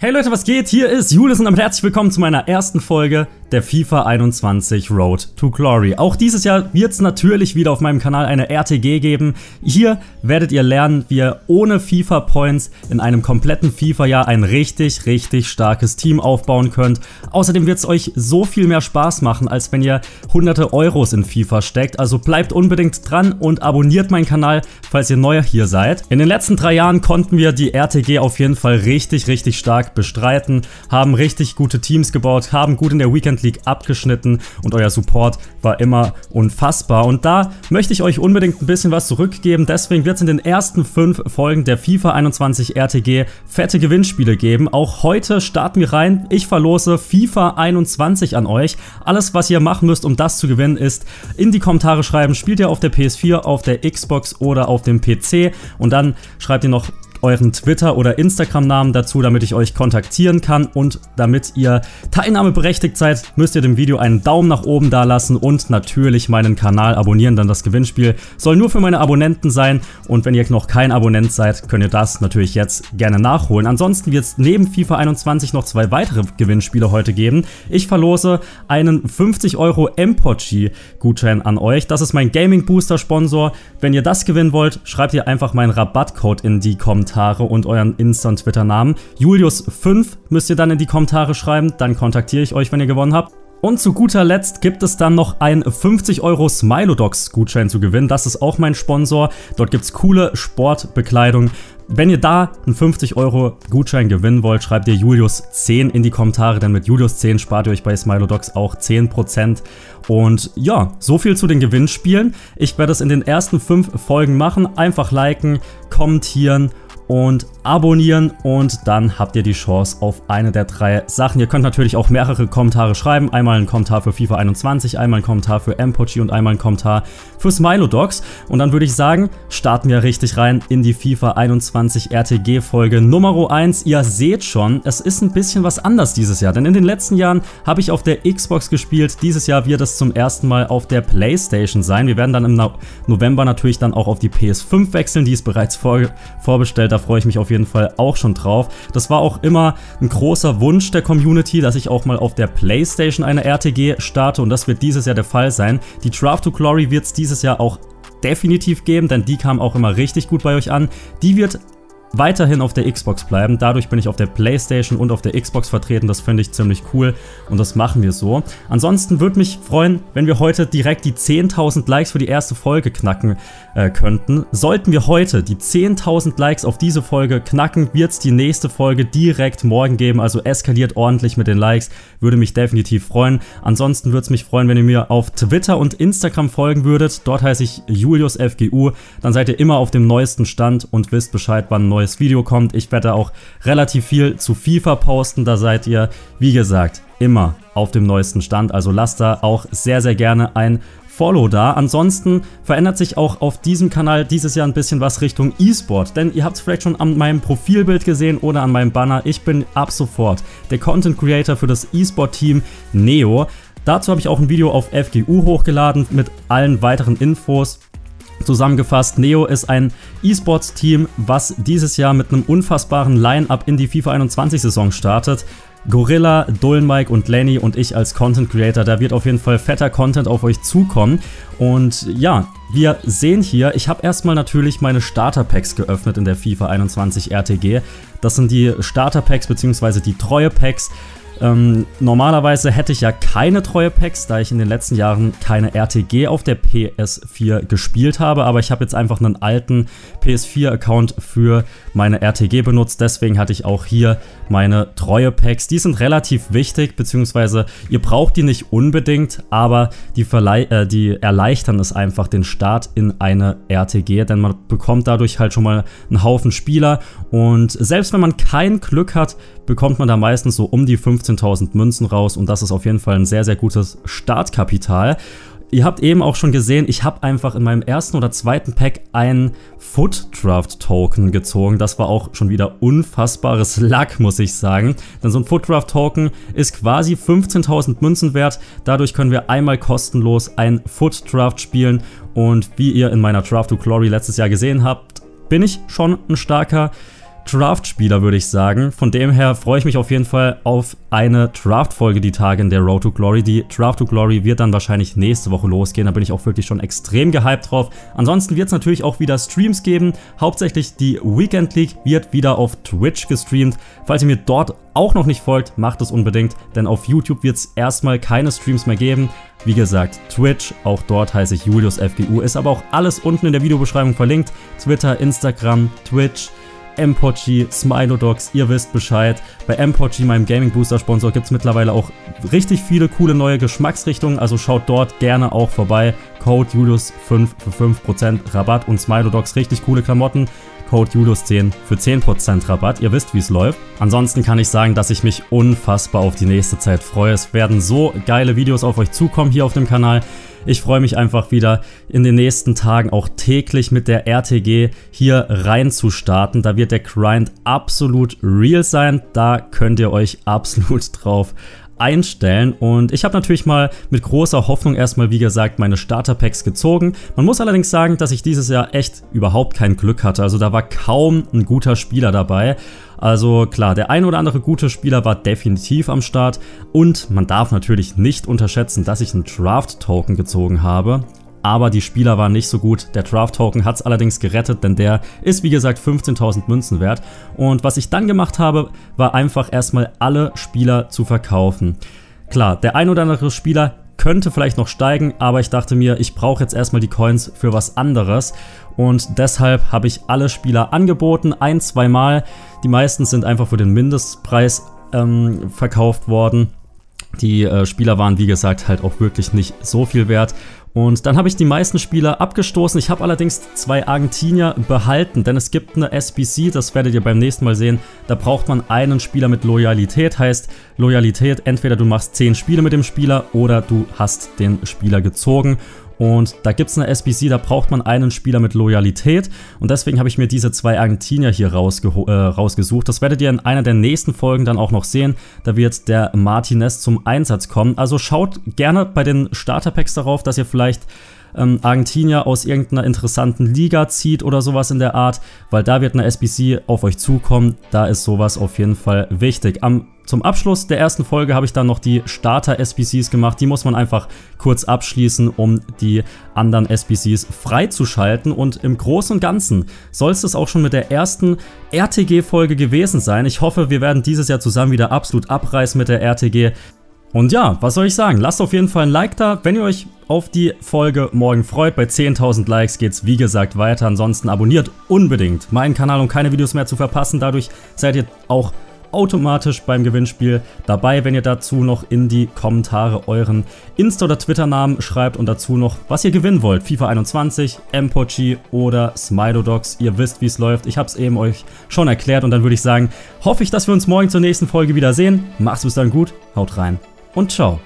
Hey Leute, was geht? Hier ist Julius und damit herzlich willkommen zu meiner ersten Folge der FIFA 21 Road to Glory. Auch dieses Jahr wird es natürlich wieder auf meinem Kanal eine RTG geben. Hier werdet ihr lernen, wie ihr ohne FIFA Points in einem kompletten FIFA-Jahr ein richtig, richtig starkes Team aufbauen könnt. Außerdem wird es euch so viel mehr Spaß machen, als wenn ihr hunderte Euros in FIFA steckt. Also bleibt unbedingt dran und abonniert meinen Kanal, falls ihr neu hier seid. In den letzten drei Jahren konnten wir die RTG auf jeden Fall richtig, richtig stark bestreiten, haben richtig gute Teams gebaut, haben gut in der Weekend League abgeschnitten und euer Support war immer unfassbar. Und da möchte ich euch unbedingt ein bisschen was zurückgeben. Deswegen wird es in den ersten fünf Folgen der FIFA 21 RTG fette Gewinnspiele geben. Auch heute starten wir rein. Ich verlose FIFA 21 an euch. Alles, was ihr machen müsst, um das zu gewinnen, ist in die Kommentare schreiben, spielt ihr auf der PS4, auf der Xbox oder auf dem PC und dann schreibt ihr noch euren Twitter- oder Instagram-Namen dazu, damit ich euch kontaktieren kann und damit ihr teilnahmeberechtigt seid, müsst ihr dem Video einen Daumen nach oben da lassen und natürlich meinen Kanal abonnieren, dann das Gewinnspiel soll nur für meine Abonnenten sein und wenn ihr noch kein Abonnent seid, könnt ihr das natürlich jetzt gerne nachholen. Ansonsten wird es neben FIFA 21 noch zwei weitere Gewinnspiele heute geben. Ich verlose einen 50 Euro Empogee Gutschein an euch. Das ist mein Gaming Booster Sponsor. Wenn ihr das gewinnen wollt, schreibt ihr einfach meinen Rabattcode in die Kommentare Kommentare und euren Instant-Twitter-Namen. Julius5 müsst ihr dann in die Kommentare schreiben, dann kontaktiere ich euch, wenn ihr gewonnen habt. Und zu guter Letzt gibt es dann noch ein 50 Euro Smilodogs Gutschein zu gewinnen. Das ist auch mein Sponsor. Dort gibt es coole Sportbekleidung. Wenn ihr da einen 50 Euro Gutschein gewinnen wollt, schreibt ihr Julius10 in die Kommentare, denn mit Julius10 spart ihr euch bei Smilodogs auch 10%. Und ja, so viel zu den Gewinnspielen. Ich werde es in den ersten 5 Folgen machen. Einfach liken, kommentieren und abonnieren und dann habt ihr die Chance auf eine der drei Sachen. Ihr könnt natürlich auch mehrere Kommentare schreiben. Einmal einen Kommentar für FIFA 21, einmal einen Kommentar für Empochi und einmal einen Kommentar für Smilodogs. Und dann würde ich sagen, starten wir richtig rein in die FIFA 21 RTG Folge Nummer 1. Ihr seht schon, es ist ein bisschen was anders dieses Jahr, denn in den letzten Jahren habe ich auf der Xbox gespielt. Dieses Jahr wird es zum ersten Mal auf der Playstation sein. Wir werden dann im November natürlich dann auch auf die PS5 wechseln. Die ist bereits vor, vorbestellt da freue ich mich auf jeden Fall auch schon drauf. Das war auch immer ein großer Wunsch der Community, dass ich auch mal auf der Playstation eine RTG starte und das wird dieses Jahr der Fall sein. Die Draft to Glory wird es dieses Jahr auch definitiv geben, denn die kam auch immer richtig gut bei euch an. Die wird weiterhin auf der Xbox bleiben. Dadurch bin ich auf der Playstation und auf der Xbox vertreten. Das finde ich ziemlich cool und das machen wir so. Ansonsten würde mich freuen, wenn wir heute direkt die 10.000 Likes für die erste Folge knacken äh, könnten. Sollten wir heute die 10.000 Likes auf diese Folge knacken, wird es die nächste Folge direkt morgen geben. Also eskaliert ordentlich mit den Likes. Würde mich definitiv freuen. Ansonsten würde es mich freuen, wenn ihr mir auf Twitter und Instagram folgen würdet. Dort heiße ich JuliusFGU. Dann seid ihr immer auf dem neuesten Stand und wisst Bescheid, wann ein neues Video kommt. Ich werde auch relativ viel zu FIFA posten. Da seid ihr, wie gesagt, immer auf dem neuesten Stand. Also lasst da auch sehr, sehr gerne ein Follow da. Ansonsten verändert sich auch auf diesem Kanal dieses Jahr ein bisschen was Richtung E-Sport. Denn ihr habt es vielleicht schon an meinem Profilbild gesehen oder an meinem Banner. Ich bin ab sofort der Content Creator für das E-Sport-Team Neo. Dazu habe ich auch ein Video auf FGU hochgeladen mit allen weiteren Infos. Zusammengefasst, Neo ist ein E-Sports-Team, was dieses Jahr mit einem unfassbaren Line-Up in die FIFA 21-Saison startet. Gorilla, Dullenmike und Lenny und ich als Content Creator, da wird auf jeden Fall fetter Content auf euch zukommen. Und ja, wir sehen hier, ich habe erstmal natürlich meine Starter Packs geöffnet in der FIFA 21 RTG. Das sind die Starter Packs bzw. die Treue Packs. Ähm, normalerweise hätte ich ja keine treue Packs, da ich in den letzten Jahren keine RTG auf der PS4 gespielt habe, aber ich habe jetzt einfach einen alten PS4-Account für meine RTG benutzt, deswegen hatte ich auch hier meine treue Packs. Die sind relativ wichtig, beziehungsweise ihr braucht die nicht unbedingt, aber die, äh, die erleichtern es einfach den Start in eine RTG, denn man bekommt dadurch halt schon mal einen Haufen Spieler und selbst wenn man kein Glück hat, bekommt man da meistens so um die 15.000 Münzen raus und das ist auf jeden Fall ein sehr, sehr gutes Startkapital. Ihr habt eben auch schon gesehen, ich habe einfach in meinem ersten oder zweiten Pack ein Foot Draft Token gezogen. Das war auch schon wieder unfassbares Luck, muss ich sagen. Denn so ein Foot Draft Token ist quasi 15.000 Münzen wert. Dadurch können wir einmal kostenlos ein Foot Draft spielen. Und wie ihr in meiner Draft to Glory letztes Jahr gesehen habt, bin ich schon ein starker Draft-Spieler, würde ich sagen. Von dem her freue ich mich auf jeden Fall auf eine Draft-Folge die Tage in der Road to Glory. Die Draft to Glory wird dann wahrscheinlich nächste Woche losgehen. Da bin ich auch wirklich schon extrem gehypt drauf. Ansonsten wird es natürlich auch wieder Streams geben. Hauptsächlich die Weekend League wird wieder auf Twitch gestreamt. Falls ihr mir dort auch noch nicht folgt, macht es unbedingt, denn auf YouTube wird es erstmal keine Streams mehr geben. Wie gesagt, Twitch, auch dort heiße ich JuliusFGU, ist aber auch alles unten in der Videobeschreibung verlinkt. Twitter, Instagram, Twitch, Empochi, Smilodogs, ihr wisst Bescheid. Bei Empochi, meinem Gaming Booster Sponsor, gibt es mittlerweile auch richtig viele coole neue Geschmacksrichtungen, also schaut dort gerne auch vorbei. Code Julius5 für 5% Rabatt und Smilodogs richtig coole Klamotten. Code Julius10 für 10% Rabatt. Ihr wisst, wie es läuft. Ansonsten kann ich sagen, dass ich mich unfassbar auf die nächste Zeit freue. Es werden so geile Videos auf euch zukommen hier auf dem Kanal. Ich freue mich einfach wieder in den nächsten Tagen auch täglich mit der RTG hier rein zu starten. Da wird der Grind absolut real sein. Da könnt ihr euch absolut drauf einstellen und ich habe natürlich mal mit großer Hoffnung erstmal wie gesagt meine Starter-Packs gezogen. Man muss allerdings sagen, dass ich dieses Jahr echt überhaupt kein Glück hatte, also da war kaum ein guter Spieler dabei. Also klar, der ein oder andere gute Spieler war definitiv am Start und man darf natürlich nicht unterschätzen, dass ich einen Draft-Token gezogen habe aber die Spieler waren nicht so gut. Der Draft-Token hat es allerdings gerettet, denn der ist wie gesagt 15.000 Münzen wert. Und was ich dann gemacht habe, war einfach erstmal alle Spieler zu verkaufen. Klar, der ein oder andere Spieler könnte vielleicht noch steigen, aber ich dachte mir, ich brauche jetzt erstmal die Coins für was anderes und deshalb habe ich alle Spieler angeboten, ein, zweimal. Die meisten sind einfach für den Mindestpreis ähm, verkauft worden. Die äh, Spieler waren wie gesagt halt auch wirklich nicht so viel wert und dann habe ich die meisten Spieler abgestoßen. Ich habe allerdings zwei Argentinier behalten, denn es gibt eine SBC, das werdet ihr beim nächsten Mal sehen. Da braucht man einen Spieler mit Loyalität. Heißt Loyalität, entweder du machst 10 Spiele mit dem Spieler oder du hast den Spieler gezogen. Und da gibt es eine SBC, da braucht man einen Spieler mit Loyalität. Und deswegen habe ich mir diese zwei Argentinier hier äh, rausgesucht. Das werdet ihr in einer der nächsten Folgen dann auch noch sehen. Da wird der Martinez zum Einsatz kommen. Also schaut gerne bei den Starterpacks darauf, dass ihr vielleicht ähm, Argentinier aus irgendeiner interessanten Liga zieht oder sowas in der Art, weil da wird eine SBC auf euch zukommen. Da ist sowas auf jeden Fall wichtig. Am zum Abschluss der ersten Folge habe ich dann noch die Starter-SBCs gemacht. Die muss man einfach kurz abschließen, um die anderen SBCs freizuschalten. Und im Großen und Ganzen soll es das auch schon mit der ersten RTG-Folge gewesen sein. Ich hoffe, wir werden dieses Jahr zusammen wieder absolut abreißen mit der RTG. Und ja, was soll ich sagen? Lasst auf jeden Fall ein Like da, wenn ihr euch auf die Folge morgen freut. Bei 10.000 Likes geht es wie gesagt weiter. Ansonsten abonniert unbedingt meinen Kanal, um keine Videos mehr zu verpassen. Dadurch seid ihr auch automatisch beim Gewinnspiel dabei, wenn ihr dazu noch in die Kommentare euren Insta- oder Twitter-Namen schreibt und dazu noch, was ihr gewinnen wollt. FIFA 21, Empochi oder Smilodogs. Ihr wisst, wie es läuft. Ich habe es eben euch schon erklärt und dann würde ich sagen, hoffe ich, dass wir uns morgen zur nächsten Folge wieder sehen. Macht's bis dann gut, haut rein und ciao.